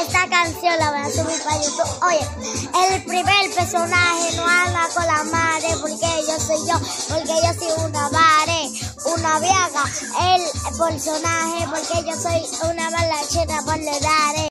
esta canción la voy a subir para YouTube. Oye, el primer personaje no anda con la madre porque yo soy yo, porque yo soy una madre, una viaga. El personaje porque yo soy una balachera por le daré.